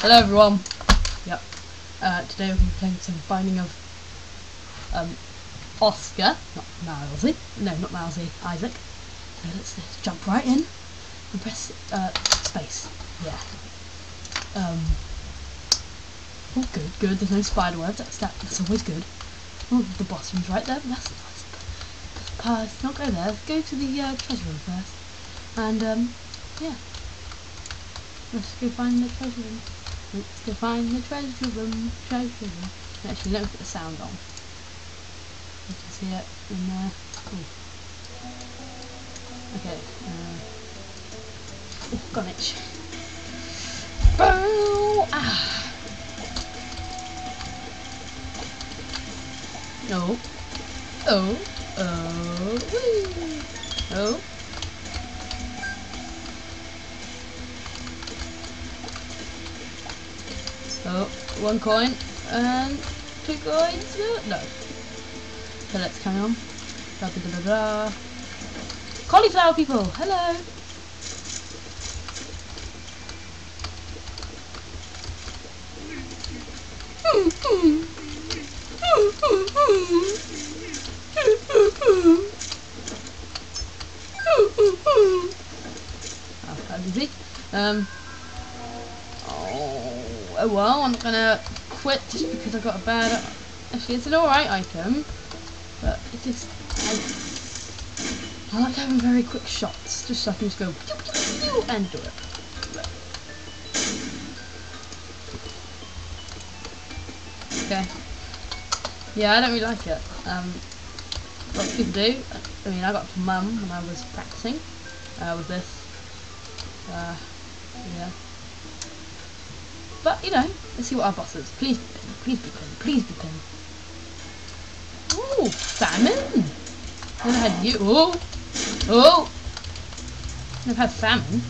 Hello everyone. Yep. Uh, today we're be playing some Binding of um, Oscar, not Mousy. No, not Mousy. Isaac. So let's, let's jump right in and press uh, space. Yeah. Um. Oh, good, good. There's no spider webs. That's that. That's always good. Oh, the boss room's right there. That's nice. Let's not go there. Let's go to the uh, treasure room first. And um, yeah. Let's go find the treasure room. Let's find the treasure room. Treasure room. Actually, let me put the sound on. You can see it in there. Ooh. Okay. Uh, oh, got itch. Oh, ah. No. Oh. Oh. Oh. Oh, one coin and two coins. No. So let's carry on. Da, da, da, da, da. Cauliflower people, hello. Was easy. Um, well, I'm gonna quit just because I got a bad. Actually, it's an alright item, but it just I, like having very quick shots, just so I can just go and do it. Okay. Yeah, I don't really like it. Um, lots of people do. I mean, I got to mum when I was practicing uh, with this. Uh, yeah. But, you know, let's see what our boss is. Please be pin, please be pin, please be pin. Ooh, salmon! Never had you. Oh! Oh! Never had salmon.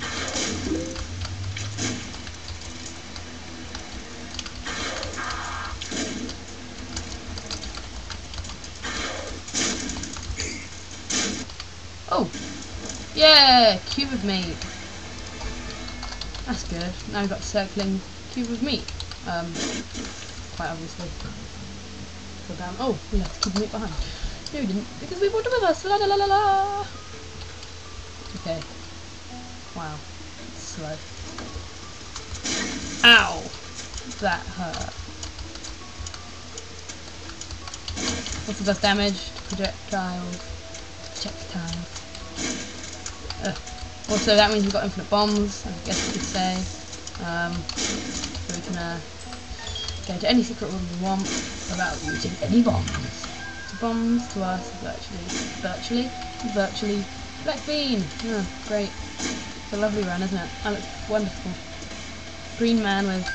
Oh! Yeah! Cube of meat. That's good. Now we've got circling cube of meat. Um, quite obviously. Go down. Oh, we left cube meat behind. No, we didn't, because we brought it with us. La la la la la. Okay. Wow. It's slow. Ow! That hurt. What's the best damage? Projectiles. Projectiles. Ugh. Also, that means we've got infinite bombs, I guess you could say. Um, so we can uh, go to any secret room we want without using any bombs. The bombs to us virtually, virtually, virtually black bean. Oh, great. It's a lovely run, isn't it? I look wonderful. Green man with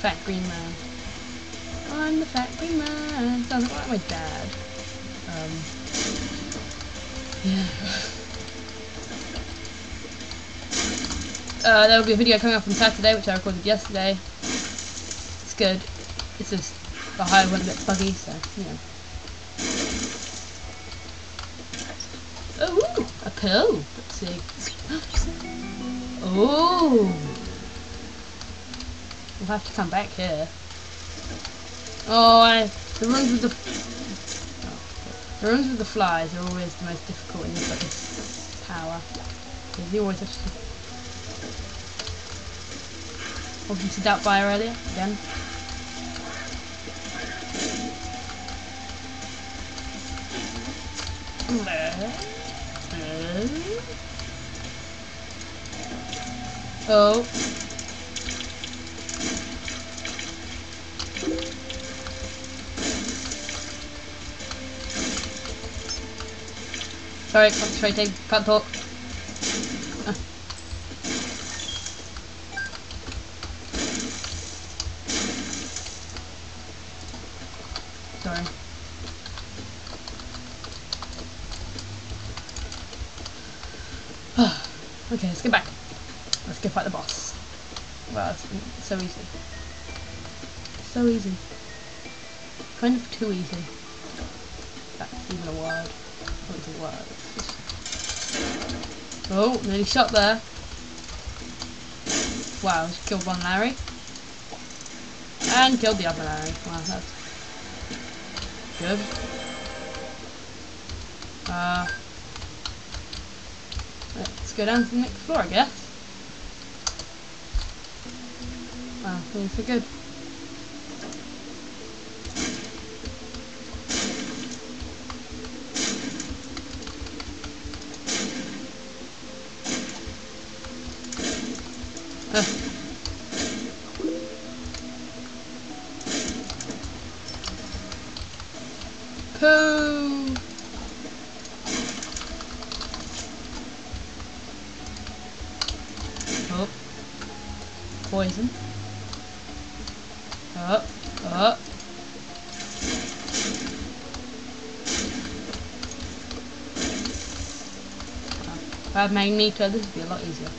fat green man. I'm the fat green man. Sounds like my dad. Um, yeah. Uh, there will be a video coming up on Saturday, which I recorded yesterday. It's good. It's just the high went a bit buggy, so you know. Oh, a pill. Let's see. Oh. We'll have to come back here. Oh, I, the rooms with the the rooms with the flies are always the most difficult in this, like. Because you always have to... Welcome to Doubtfire earlier, again. Oh. Sorry, concentrating, can't talk. Ah. Sorry. Okay, let's get back. Let's go fight the boss. Wow, it's so easy. So easy. Kind of too easy. That's even a word. What is a word? Just... Oh, nearly shot there. Wow, just killed one Larry. And killed the other Larry. Wow, that's good. Uh, go down to the next floor, I guess. Wow, things are good. Uh. Poison. Uh, uh. Up, up. If I had Magneto, this would be a lot easier.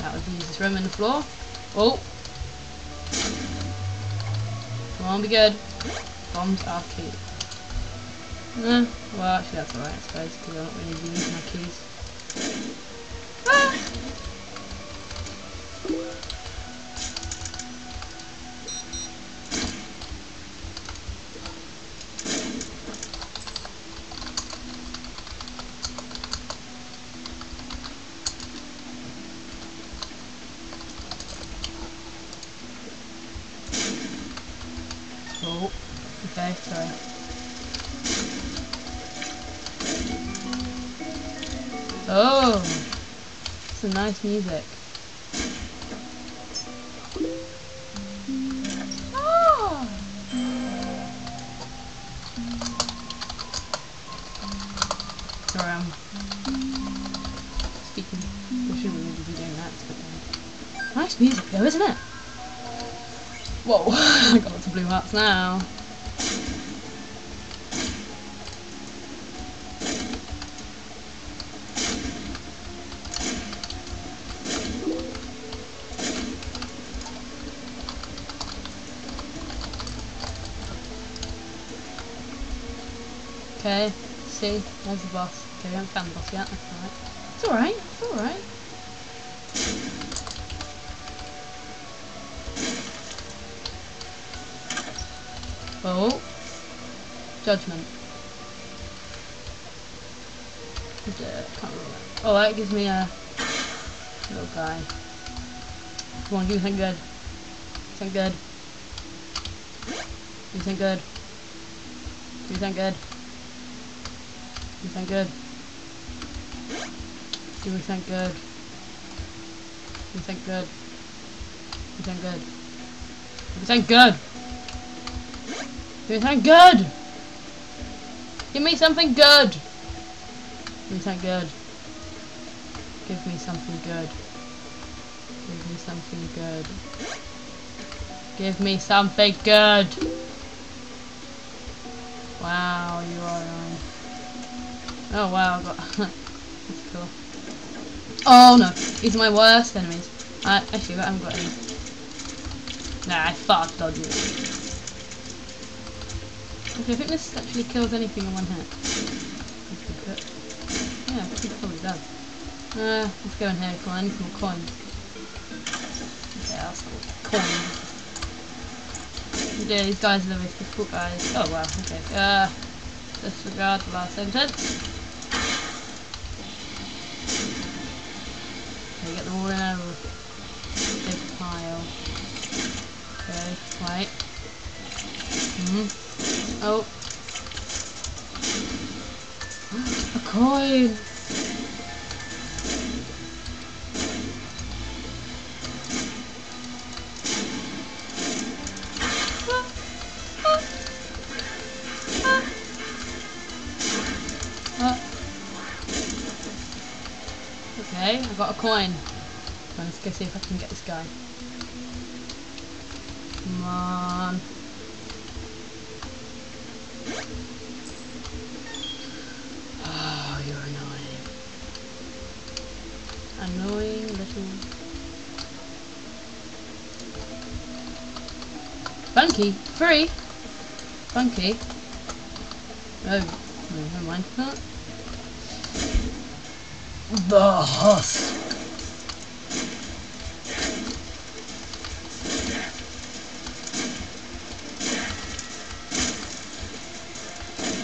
That was the easiest room in the floor. Oh! Come on, be good. Bombs are key. Eh, well, actually that's alright, I suppose, because I'm not really using my keys. Ah! Oh, okay, sorry. Some nice music. Oh. Sorry, I'm speaking. We shouldn't be doing that. But um, nice music, though, isn't it? Whoa, I got lots of blue hearts now. Okay, see, there's the boss. Okay, we haven't found the boss yet, that's alright. It's alright, it's alright. Oh, judgment. Can't remember. Oh, that gives me a little guy. Come on, give me something good. Something good. Me something good. Me something good. We thank good. Do we thank good? We thank good. We thank good. We thank Do We thank good? Give me something good. We thank good. Give me something good. Give me something good. Give me something good. Wow, you are. Oh wow, I got that's cool. Oh no, these are my worst enemies. Uh, actually, I haven't got any. Nah, I fucked dodging it. Okay, I think this actually kills anything in one hit. Yeah, I think it probably does. Uh, let's go in here, come on, I need some coins. Okay, that's cool. Coins. Yeah, these guys are the most difficult guys. Oh wow, okay. Uh, disregard the last sentence. Okay, get them all in a big pile. Okay, right. Mm hmm Oh. A coin! I got a coin. Let's go see if I can get this guy. Come on. Oh, you're annoying. Annoying little... Funky! Free! Funky! Oh, no, never mind. Huh? The husk.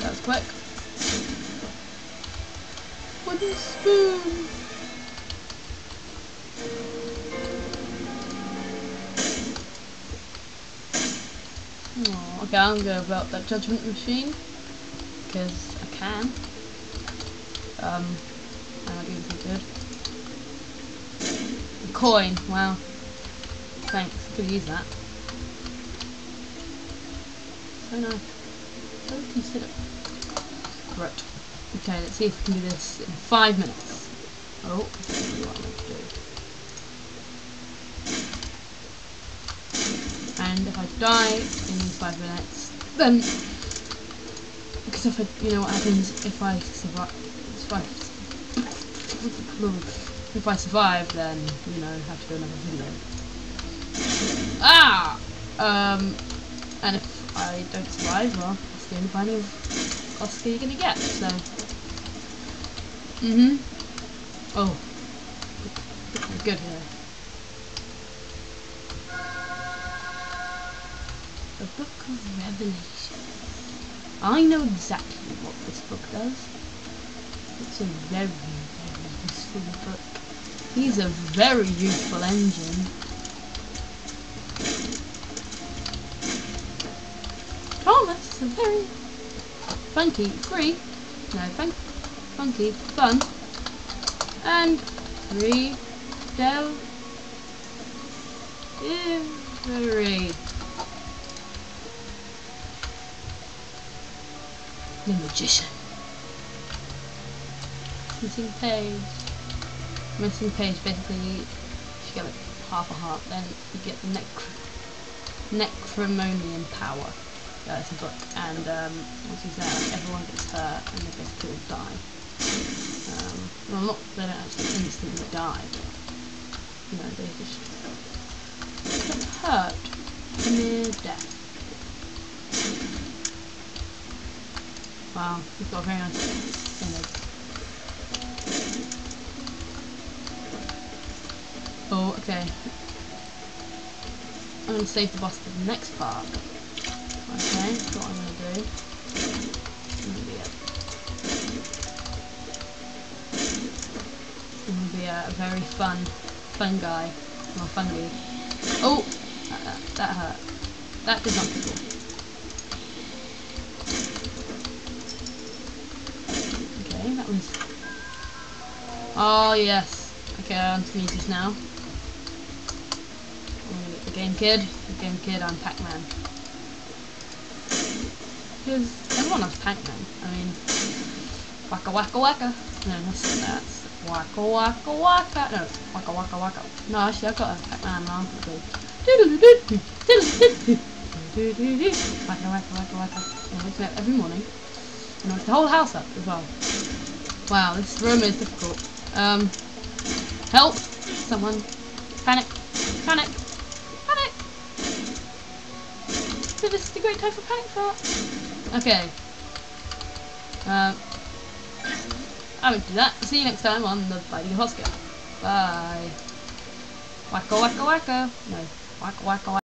That was quick. Wooden spoon. Oh, okay, I'm gonna about that judgment machine because I can. Um, Might be good. A coin. Wow. Thanks. Could use that. So nice. So considerate. Right. Okay, let's see if we can do this in five minutes. Oh. And if I die in five minutes, then because if I, you know what happens if I survive, I, if I survive, then you know have to do another video. Ah, um, and if I don't survive, well, that's the only kind of Oscar you're gonna get. So, mhm. Oh, good here. The Book of Revelation. I know exactly what this book does. It's a very, He's a very useful engine. Thomas is a very funky, free, no, fun, funky, fun, and free, del, very the magician. Missing page. Missing page basically if you get like half a heart then you get the necr necromonian power. Yeah, it's a book and um once you say like everyone gets hurt and they basically all die. Um well not they don't actually instantly die. You know, they just get hurt near death. Wow, we've got a very nice image. Oh, okay. I'm going to save the boss for the next part. Okay, that's what I'm going to do. I'm going to be a, I'm going to be a, very fun, fun guy. Or funny. Oh! That, that, that hurt. That did not tickle. that one's... Oh, yes. Okay, I'm to use this now. Game Kid. The Game Kid, I'm Pac-Man. Because everyone loves Pac-Man. I mean, waka waka waka. No, that's, that's waka waka waka. No, waka waka waka. No, actually, I've got a Pac-Man alarm. Waka waka waka waka. I wakes me up every morning. And wakes the whole house up as well. Wow, this room is difficult. Um, help! Someone. Panic! Panic! So this is the great time for panic fart. Okay. Um, I would do that. See you next time on the Fighting Oscar. Bye. Wacka wacka wacka. No. Wacka wacka wacka.